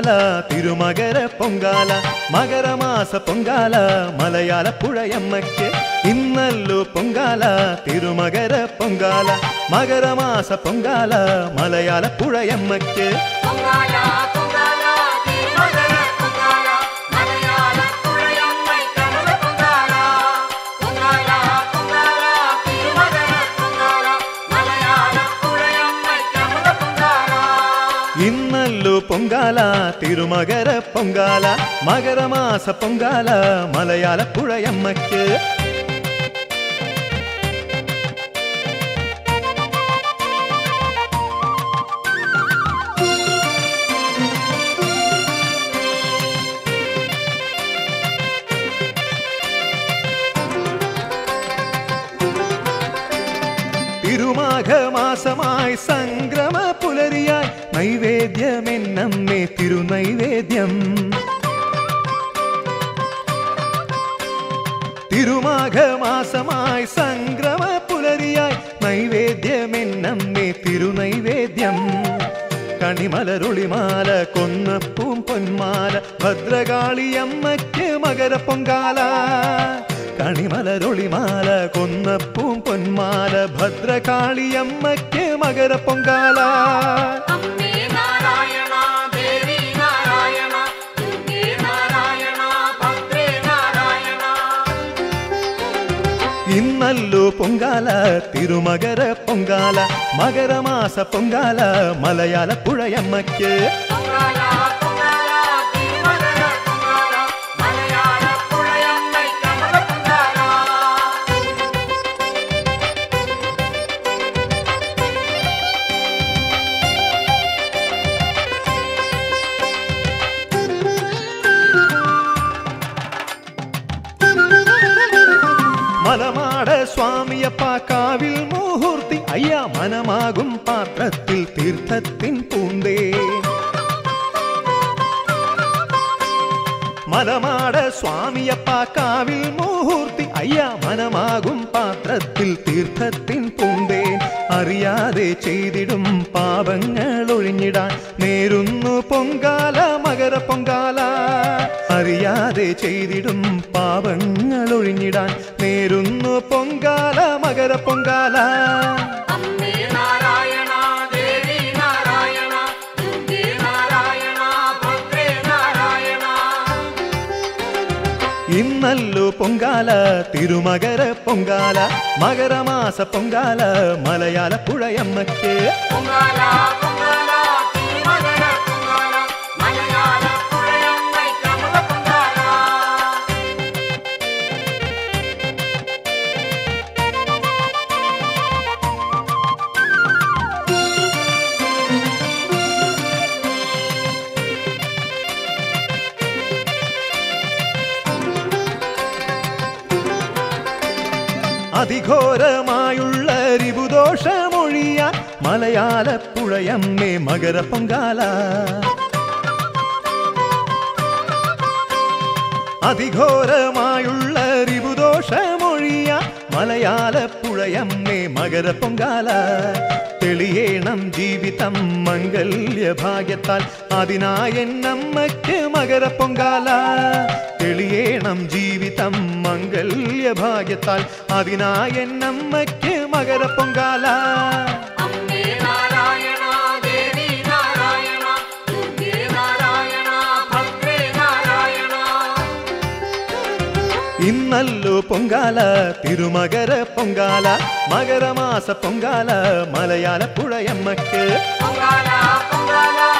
പൊങ്കാല തിരുമകര പൊങ്കാല മകരമാസ പൊങ്കാല മലയാളപ്പുഴയമ്മയ്ക്ക് ഇന്നല്ലോ പൊങ്കാല തിരുമകര പൊങ്കാല മകരമാസ പൊങ്കാല മലയാളപ്പുഴയമ്മയ്ക്ക് പൊങ്കാല പൊങ്കാല ഇന്നല്ലോ പൊങ്കാല തിരുമകര പൊങ്കാല മകരമാസ പൊങ്കാല മലയാളപ്പുഴയമ്മയ്ക്ക് തിരുമാഘമാസമായി സംക്രമ പുലരിയായി നൈവേദ്യമെന്നമ്മേ തിരുനൈവേദ്യം. തിരുമാഘമാസമായി സംക്രമ പുലരിയായി നൈവേദ്യമെന്നമ്മേ തിരുനൈവേദ്യം. കണിമലരുളിമാല കൊന്നപ്പൂം പൊന്മാല ഭദ്രകാളിയമ്മയ്ക്ക് മകര പൊങ്കാല കണിമലരുളിമാല കൊന്നപ്പൂം പൊന്മാല ഭദ്രകാളിയമ്മയ്ക്ക് மகர பொங்காலா ಇನ್ನಲ್ಲೂ ಪೊಂಗಾಲ ತಿರುಮಗರ ಪೊಂಗಾಲ ಮಗರ ಮಾಸ ಪೊಂಗಾಲ ಮಲಯಾಳ ಪುಳಯಮ್ಮಕ್ಕೆ സ്വാമിയപ്പ കാവിൽ മുഹൂർത്തി അയ്യ മനമാകും പാത്രത്തിൽ തീർത്ഥത്തിൻ പൂന്തേൻ അറിയാതെ ചെയ്തിടും പാപങ്ങൾ ഒഴിഞ്ഞിടാൻ നേരുന്നു പൊങ്കാല മകര പൊങ്കാല. അറിയാതെ ചെയ്തിടും പാപങ്ങൾ ഒഴിഞ്ഞിടാൻ നേരുന്നു പൊങ്കാല മകര പൊങ്കാല. ഇന്നല്ലോ പൊങ്കാല തിരുമകര പൊങ്കാല മകരമാസ പൊങ്കാല മലയാളപ്പുഴയമ്മയ്ക്ക് പൊങ്കാല പൊങ്കാല മലയാളപ്പുഴയമ്മേ മകര പൊങ്കാല അതിഘോരമായുള്ള രിപുദോഷമൊഴിയാൻ മലയാളപ്പുഴയമ്മേ മകര പൊങ്കാല തെളിയേണം ജീവിതം മംഗല്യഭാഗ്യത്താൽ അതിനായെന്നമ്മയ്ക്ക് മകര പൊങ്കാല തെളിയേണം ജീവിതം മംഗല്യഭാഗ്യത്താൽ അതിനായെന്നമ്മയ്ക്ക് മകര പൊങ്കാല ഇന്നല്ലോ പൊങ്കാല തിരുമകര പൊങ്കാല മകരമാസ പൊങ്കാല മലയാളപ്പുഴയമ്മയ്ക്ക് പൊങ്കാല പൊങ്കാല തിരുമകര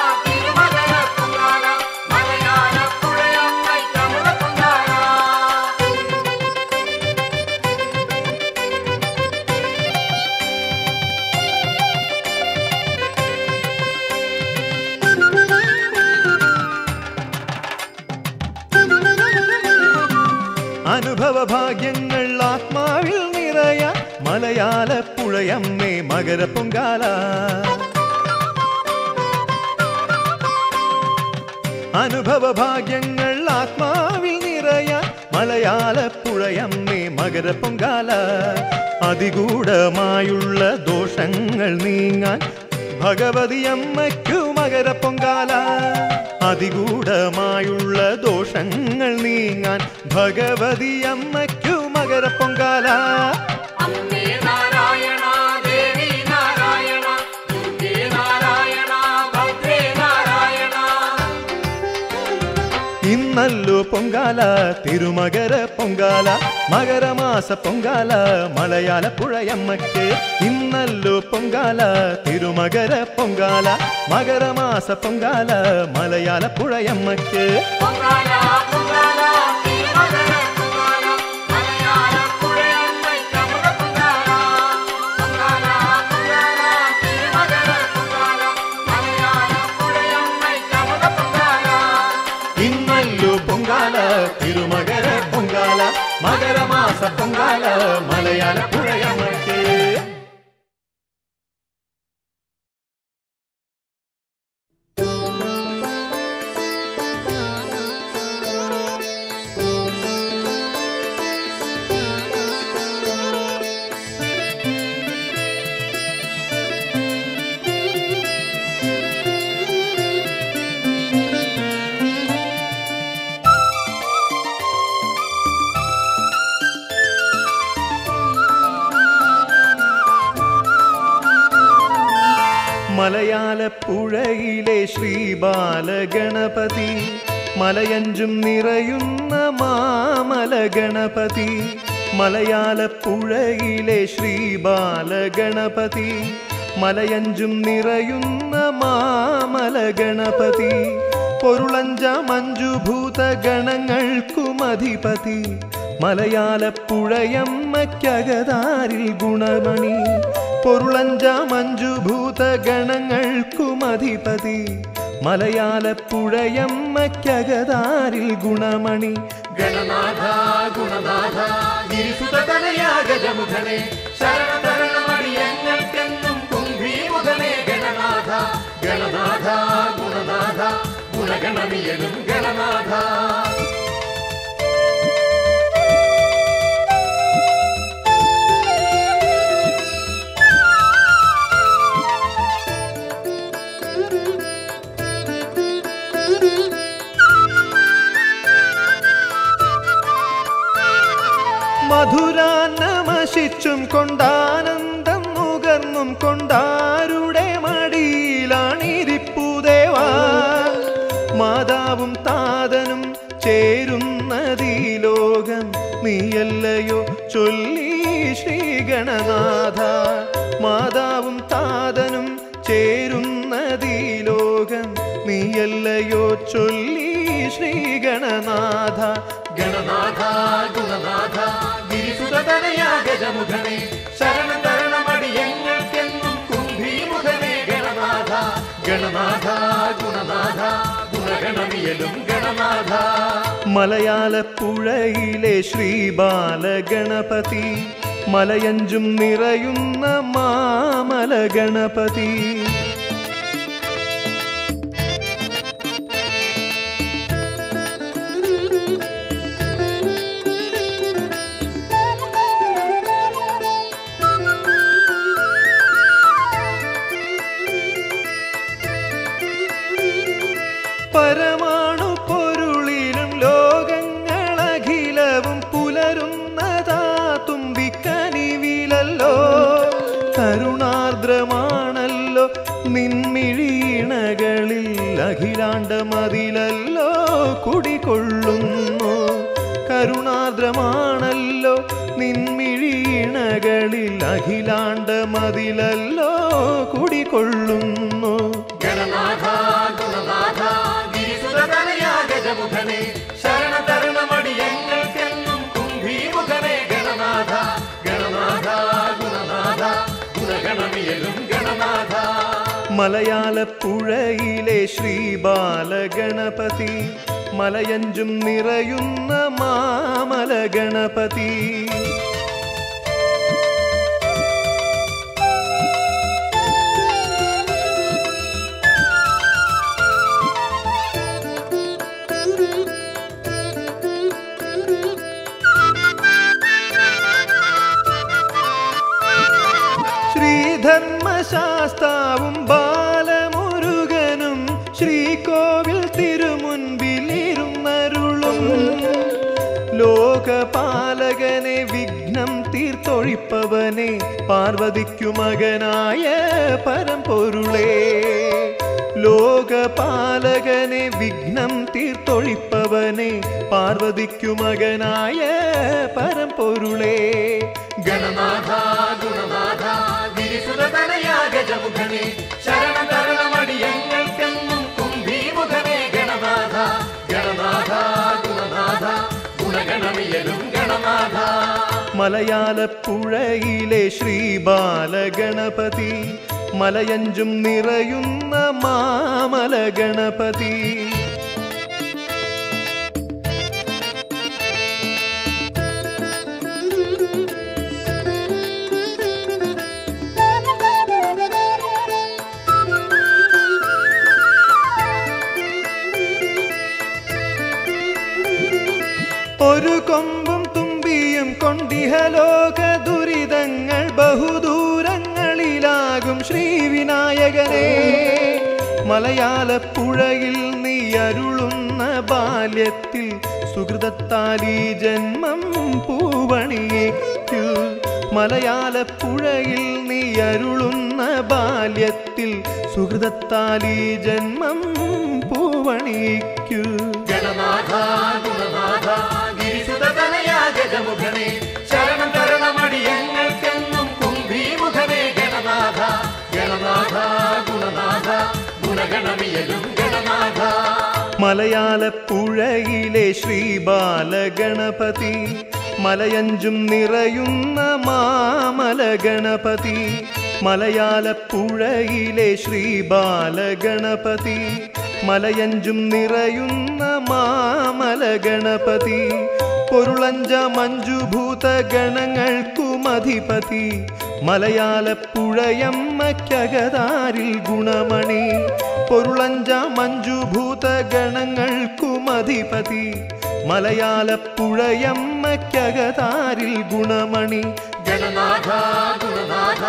അനുഭവ ഭാഗ്യങ്ങൾ ആത്മാവിൽ നിറയ മലയാളപ്പുഴയമ്മേ മകര പൊങ്കാല. അനുഭവ ഭാഗ്യങ്ങൾ ആത്മാവിൽ നിറയ മലയാളപ്പുഴയമ്മേ മകര പൊങ്കാല. അതിഗൂഢമായുള്ള ദോഷങ്ങൾ നീങ്ങാൻ ഭഗവതി മകര പൊങ്കാല. അതിഗൂഢമായുള്ള ദോഷങ്ങൾ നീങ്ങാൻ ഭഗവതി അമ്മയ്ക്കു മകര പൊങ്കാല ഇന്നല്ലോ പൊങ്കാല തിരുമകര പൊങ്കാല മകരമാസ പൊങ്കാല മലയാള പുഴയമ്മയ്ക്ക് ഇന്നല്ലോ പൊങ്കാല തിരുമകര പൊങ്കാല മകരമാസ പൊങ്കാല മലയാള പുഴയമ്മയ്ക്ക് പൊങ്കാല പൊങ്കാല തിരുമകര പൊങ്കാല പൊങ്കാല മലയാളപ്പുഴയിലെ ശ്രീബാലഗണപതി മലയഞ്ചും നിറയുന്ന മാമല ഗണപതി ശ്രീ ബാലഗണപതി മലയഞ്ചും നിറയുന്ന മാമല ഗണപതി പൊരുളഞ്ച മഞ്ജുഭൂത ഗണങ്ങൾക്കുമധിപതി മലയാളപ്പുഴയമ്മയ്ക്കകതാരിൽ ഗുണമണി പൊരുളഞ്ച മഞ്ജുഭൂത ഗണങ്ങൾക്കുമധിപതി മലയാളപ്പുഴയമ്മയ്ക്കകതാരിൽ ഗുണമണി ഗണനാഥ ഗുണനാഥ ഗിരിസുതനയാ ഗജമുഖനെ ശരണതരണമടിയങ്ങൾക്കെന്നും കുംഭീമുഖനെ ഗണനാഥ ഗണനാഥ ഗുണനാഥ ഗുണഗണമിയനും ഗണനാഥ ഗുണനാഥ ഗിരിസുതനയാ ഗജമുഖനെ ശരണതരണമടിയങ്ങൾക്കെന്നും കുംഭീമുഖനെ ഗണനാഥ ഗണനാഥ ഗുണനാഥ ഗുണഗണമിയലും ഗണനാഥ മലയാളപ്പുഴയിലെ ശ്രീബാലഗണപതി മലയഞ്ചും നിറയുന്ന മാമല ഗണപതി തീർത്തൊഴിപ്പവനെ പാർവതിക്കു മകനായ പരമ്പൊരുളേ ലോകപാലകനെ വിഘ്നം തീർത്തൊഴിപ്പവനെ പാർവതിക്കു മകനായ പരമ്പൊരുളേ ഗണനാഥ ഗുണനാഥ ഗിരിസുതനയാ ഗജമുഖനെ ശരണം തരണമടിയങ്ങൾക്കെന്നും കുംഭീമുഖനെ ഗണനാഥ ഗണനാഥ ഗുണനാഥ ഗുണഗണമിയലും ഗണനാഥ. മലയാളപ്പുഴയിലെ ശ്രീ ബാലഗണപതി മലയഞ്ചും നിറയുന്ന മാമല ഗണപതി കൊണ്ടിഹലോക ദുരിതങ്ങൾ ബഹുദൂരങ്ങളിലാകും ശ്രീ വിനായകനെ മലയാളപ്പുഴയിൽ നീ അരുളുന്ന ബാല്യത്തിൽ സുഹൃതത്താലി ജന്മം പൂവണിയേക്കു മലയാളപ്പുഴയിൽ നീ അരുളുന്ന ബാല്യത്തിൽ സുഹൃതത്താലി ജന്മം പൂവണിയേക്കു ഗണനാഥ ഗുണനാഥ ഗിരിസുതനയാ ഗജമുഖനെ മലയാളപ്പുഴയിലെ ശ്രീ ബാലഗണപതി മലയഞ്ചും നിറയുന്ന മാമല ഗണപതി മലയാളപ്പുഴയിലെ ശ്രീ ബാലഗണപതി മലയഞ്ചും നിറയുന്ന മാമല ഗണപതി പൊരുളഞ്ച മഞ്ജുഭൂത ഗണങ്ങൾക്കുമധിപതി മലയാളപ്പുഴയമ്മയ്ക്കകതാരിൽ ഗുണമണി പൊരുളഞ്ച മഞ്ജുഭൂത ഗണങ്ങൾക്കുമധിപതി മലയാളപ്പുഴയമ്മയ്ക്കകതാരിൽ ഗുണമണി ഗണനാഥ ഗുണനാഥ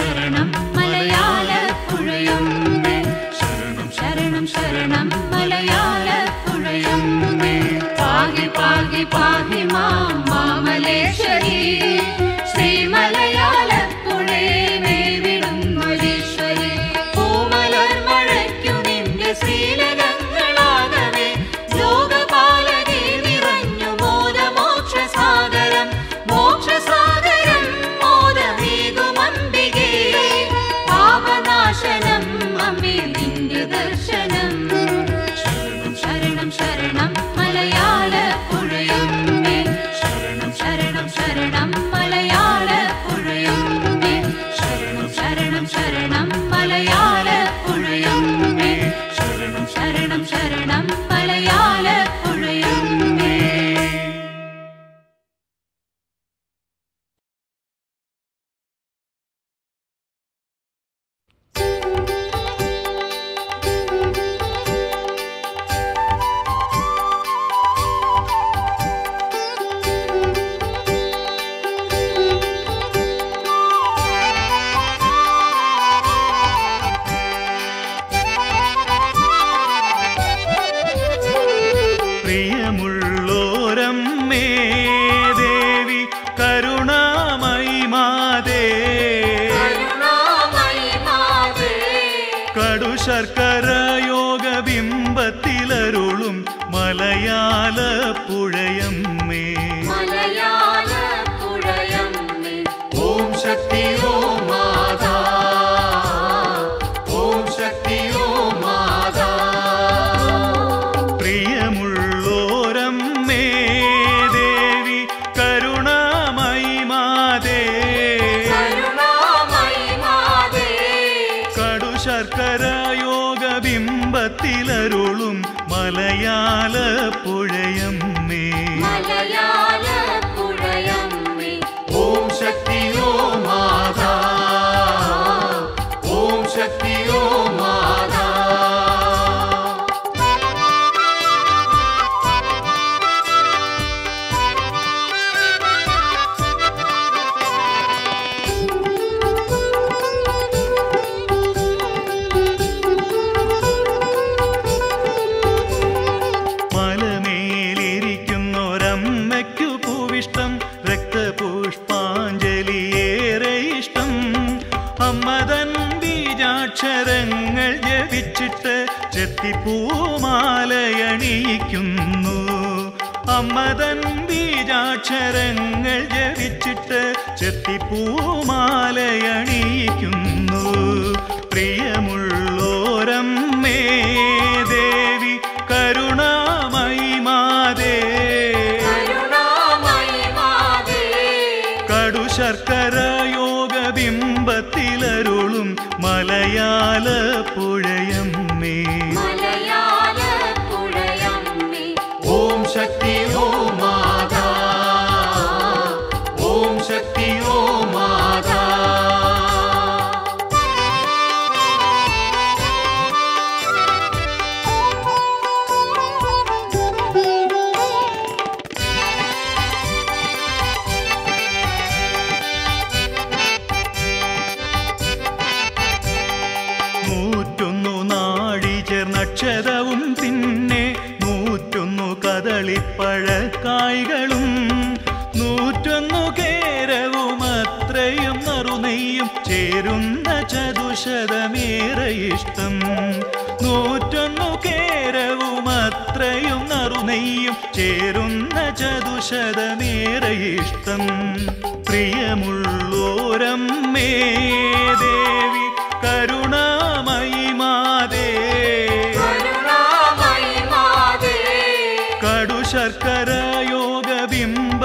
ശരണം മലയാള പുഴയൊന്നേ. ശരണം ശരണം ശരണം മലയാള പുഴയൊന്നേ. പാകി പാകി പാകി മാം മാമലേശ്വരീ.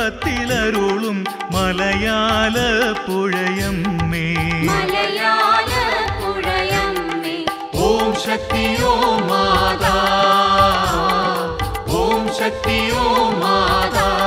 മലയാളത്തിലരുളും മലയാള പുഴയമ്മേ. മലയാള പുഴയമ്മേ. ഓം ശക്തിയോ മാതാ. ഓം ശക്തിയോ മാതാ.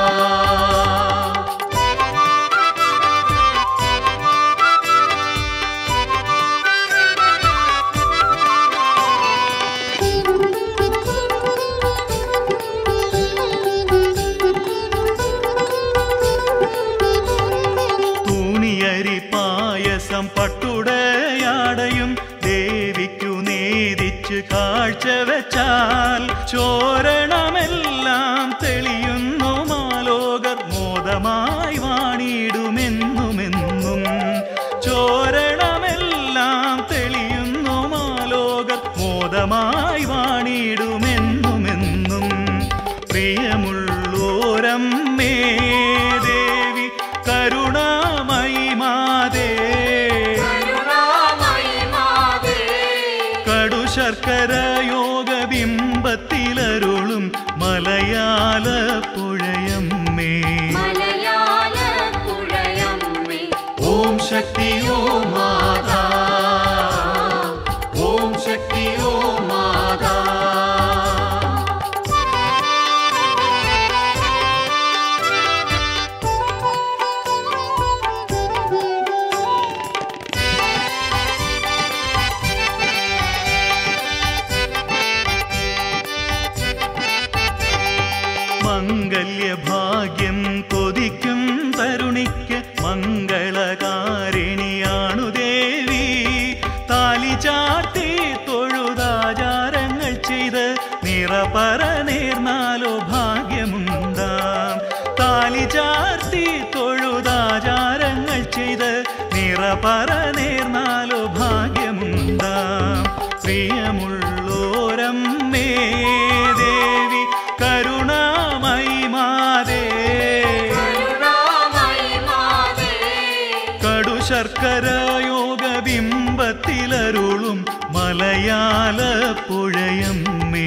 ശർക്കരയോഗ ബിംബത്തിലരുളും മലയാള പുഴയമ്മേ. ഓം ശക്തിയോ മാ കടു ശർക്കര യോഗ ബിംബത്തിലരുളും മലയാള പുഴയമ്മേ.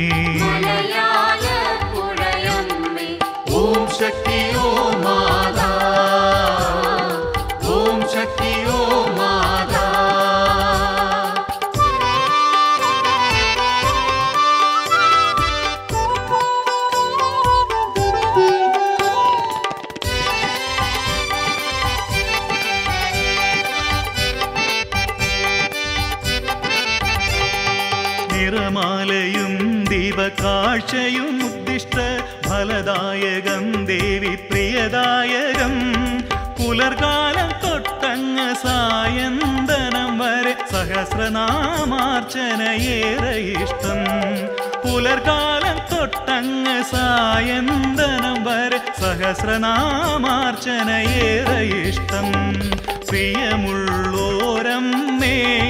ഫലദായകം ദേവി പ്രിയദായകം. പുലർകാലം തൊട്ടങ്ങ് സായന്തനം വരെ സഹസ്രനാമാർച്ചനയേറെ ഇഷ്ടം. പുലർകാലം തൊട്ടങ്ങ് സായന്തനം വരെ സഹസ്രനാമാർച്ചനയേറെ ഇഷ്ടം. പ്രിയമുള്ളോരമ്മേ ദേവി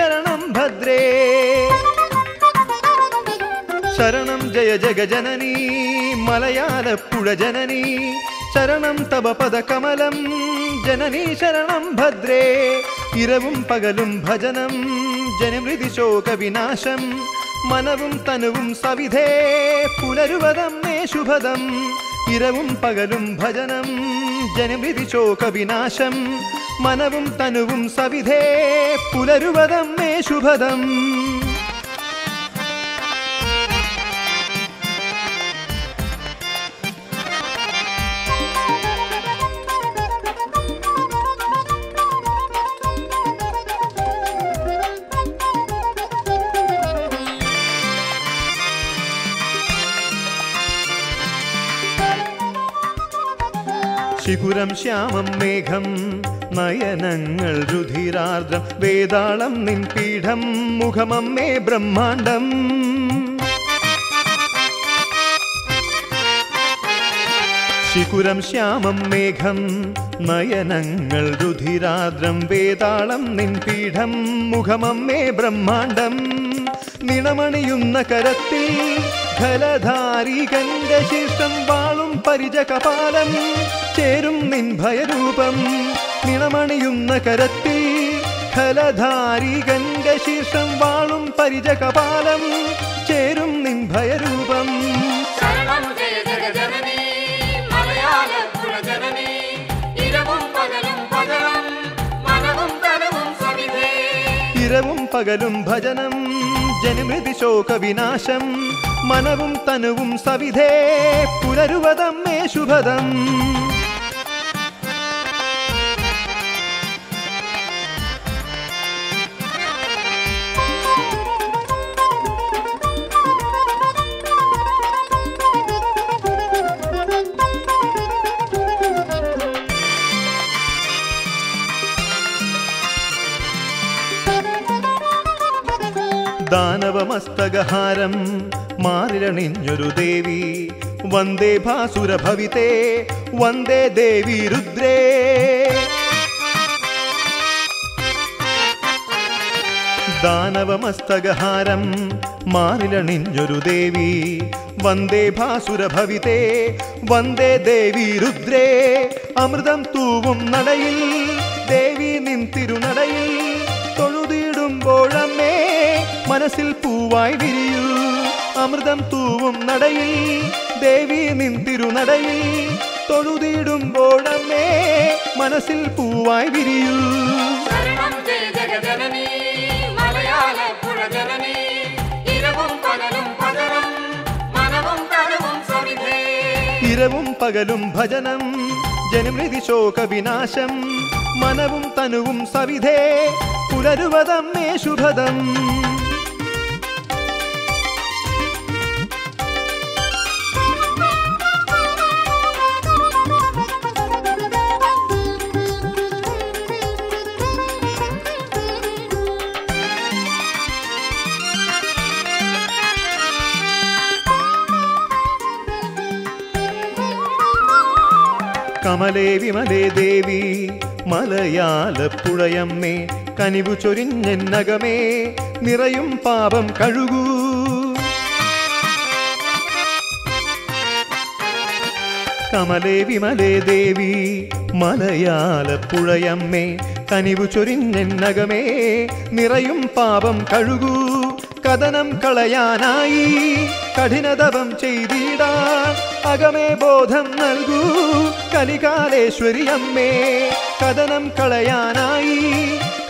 ജനനീ ശരണം ഭദ്രേ. ശരണം ജയ ജഗജനനീ മലയാളപ്പുഴ ജനനീ. ശരണം തവ പദകമലം ജനനീ ശരണം ഭദ്രേ. ഇരവും പകലും ഭജനം ജനമൃതി ശോക വിനാശം മനവും തനുവും സവിധേ. പുനരുവതം മേ ശുഭദം ഇരവും പകലും മനവും തനുവും സവിധേ പുലരുവതം മേ ശുഭദം. ശിഖുരം ശ്യാമം മേഘം നയനങ്ങൾ രുധിരാർദ്രം വേദാളം നിൻ പീഠം മുഖമമ്മേ ബ്രഹ്മാണ്ടം. ശിഖുരം ശ്യാമം മേഘം നയനങ്ങൾ രുധിരാദ്രം വേദാളം നിൻ പീഠം മുഖമമ്മേ ബ്രഹ്മാണ്ടം. നിണമണിയുന്ന കരത്തിൽ ഫലധാരി ശീർഷം വാളും പരിചകപാലം ചേരും നിൻ ഭയരൂപം നിണമണിയുന്ന കരത്തിൽ ഫലധാരി ഗംഗശീർഷം വാളും പരിചകപാലം ചേരും നിംഭയരൂപം. ഇരവും പകലും ഭജനം ഇരവും പകലും ജനമൃതി ശോക വിനാശം മനവും തനുവും സവിധേ. പുനരുവതം മേ ശുഭദം ദാനവമസ്തകഹാരം മാറിലണിഞ്ഞൊരു ദേവി. വന്ദേ ഭാസുരഭവിതേ വന്ദേ ദേവി രുദ്രേ. ദാനവമസ്തകഹാരം മാറിലണിഞ്ഞൊരു ദേവി. വന്ദേ ഭാസുരഭവിതേ വന്ദേ ദേവി രുദ്രേ. അമൃതം തൂവും നടയിൽ ദേവി നിൻ തിരുനടയിൽ തൊഴുതിടുമ്പോഴമ്മേ മനസ്സിൽ പൂവായി വിരിയൂ. അമൃതം തൂവും നടയിൽ ദേവി നിൻ തിരുനടയിൽ. തൊഴുതിടുമ്പോഴമ്മേ മനസ്സിൽ പൂവായി വിരിയൂ. ഇരവും പകലും ഭജനം ജനമൃതി ശോക വിനാശം മനവും തനുവും സവിധേ. പുലരുവതമ്മേ ശുഭദം കമലേ വിമലേ ദേവി മലയാളപ്പുഴയമ്മേ കനിവു ചൊരിഞ്ഞെന്നകമേ നിറയും പാപം കഴുകൂ. കമലേ വിമലേ ദേവി മലയാളപ്പുഴയമ്മേ കനിവു ചൊരിഞ്ഞെന്നകമേ നിറയും പാപം കഴുകൂ. കഥനം കളയാനായി കഠിനതപം ചെയ്തിടാ. അകമേ ബോധം നൽകൂ കലികാലേശ്വരി അമ്മേ. കഥനം കളയാനായി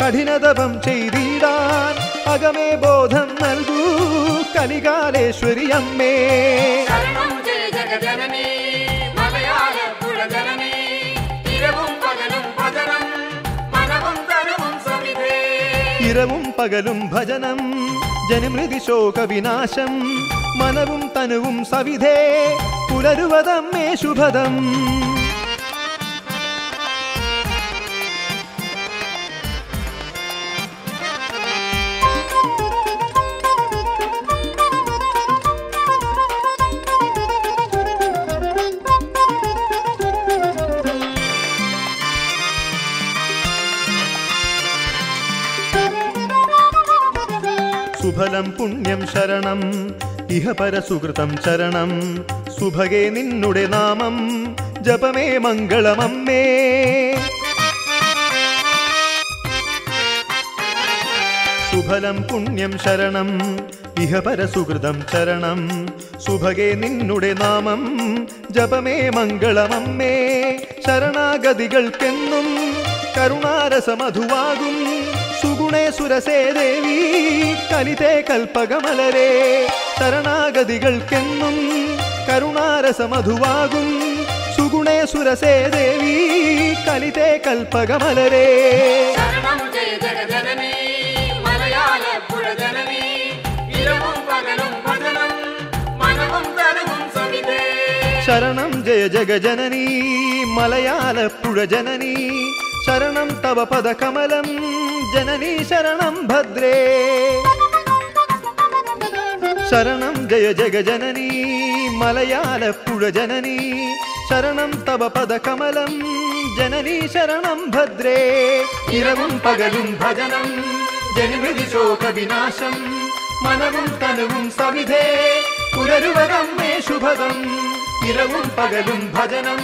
കഠിനതപം ചെയ്തിടാൻ അകമേ ബോധം നൽകൂ കലികാലേശ്വരി അമ്മേ. ജഗജനനി പകലും മനവും ഇരവും പകലും ഭജനം ജനമൃതി ശോകവിനാശം. മനവും തനുവും സവിധേ. പുലരുവതമ്മേ ശുഭദം. പുണ്യം ശരണം ഇഹപരസുഹൃതം ചരണം. സുഭഗേ നിന്നുടെ നാമം ജപമേ മംഗളമമ്മേ. സുഫലം പുണ്യം ശരണം ഇഹപരസുഹൃതം ചരണം. സുഭഗേ നിന്നുടെ നാമം ജപമേ മംഗളമമ്മേ. ശരണാഗതികൾക്കെന്നും കരുണാരസമധുവാകും. സുഗുണേ സുരസേ ദേവി കലിതേ കൽപ്പകമലരേ ശരണാഗതികൾക്കെന്നും കരുണാരസമധുവാകും സുഗുണേ സുരസേ ദേവി കലിതേ കൽപ്പകമലരേ ശരണം ജയ ജഗജനനി മലയാളപ്പുഴ ജനനി ഇരവും പകലും ഭജനം മനവും കരവും സവിധേ ശരണം ജയ ജഗജനനീ മലയാളപ്പുഴ ജനനീ ശരണം തവ പദകമലം ജനനീ ശരണം ഭദ്രേ ശരണം ജയ ജഗജനനീ മലയാളപ്പുഴ ജനനീ ശരണം തവ പദകമലം ജനനീ ശരണം ഭദ്രേ ഇരവും പകലും ഭജനം ജനമൃതി ശോക വിനാശം മനവും തനുവും സവിധേ പുലരുവരമ്മേ ശുഭദം ഇരവും പകലും ഭജനം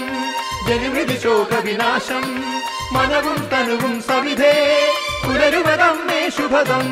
ജനമൃതി ശോക വിനാശം മനവും സവിധേ ശുഭദം